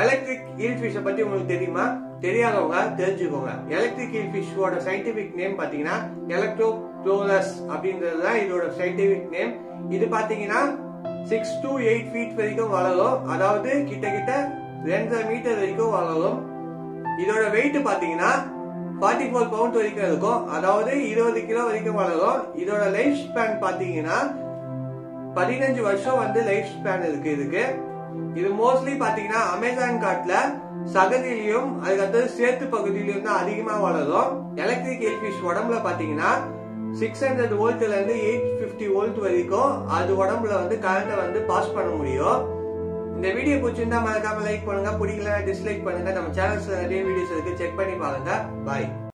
Electric eel பத்தி உங்களுக்கு தெரியுமா? தெரியாதவங்க தெரிஞ்சுக்கோங்க. எலக்ட்ரிக் ஈல் சயின்டிபிக் நேம் பாத்தீங்கன்னா எலக்ட்ரோப்ளோலஸ் அப்படின்றது தான் இதோட சயின்டிபிக் நேம் இது பாத்தீங்கன்னா சிக்ஸ் டு எயிட் ஃபீட் வரைக்கும் வளரும். அதாவது கிட்டத்தட்ட ரெண்டரை மீட்டர் வரைக்கும் வளரும். இதோட வெயிட் பாத்தீங்கன்னா ஃபார்ட்டி ஃபோர் பவுண்ட் வரைக்கும் இருக்கும். அதாவது இருபது கிலோ வரைக்கும் வளரும். இதோட லைஃப் ஸ்பேன் பாத்தீங்கன்னா பதினஞ்சு வருஷம் வந்து லைஃப் ஸ்பேன் இருக்கு இதுக்கு. இது மோஸ்ட்லி பாத்தீங்கன்னா அமேசான் காட்டுல சகதியிலையும் அதுக்கடுத்தது சேத்து பகுதியிலையும் தான் அதிகமா வளரும். எலக்ட்ரிக் எல்பிஷ் உடம்புல பாத்தீங்கன்னா சிக்ஸ் ஹண்ட்ரட் வோல்ட்ல இருந்து எயிட் பிப்டி வோல்ட் வரைக்கும் அது உடம்புல வந்து கரண்ட்டை வந்து பாஸ் பண்ண முடியும். இந்த வீடியோ பிடிச்சிருந்தா மறக்காம லைக் பண்ணுங்க. பிடிக்கல டிஸ்லைக் பண்ணுங்க. நம்ம சேனல்ஸ்ல நிறைய வீடியோஸ் இருக்கு. செக் பண்ணி பாருங்க. பாய்